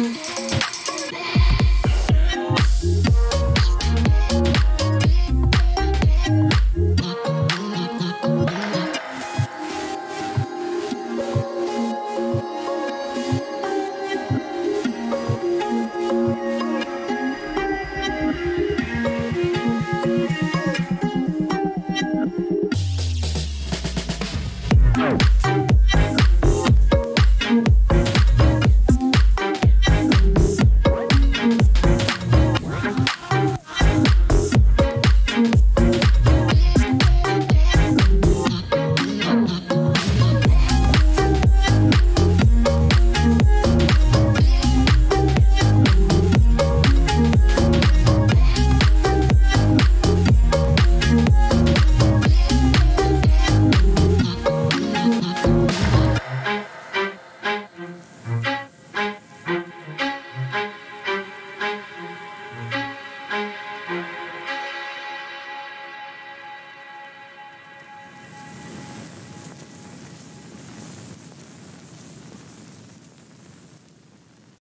Mm-hmm.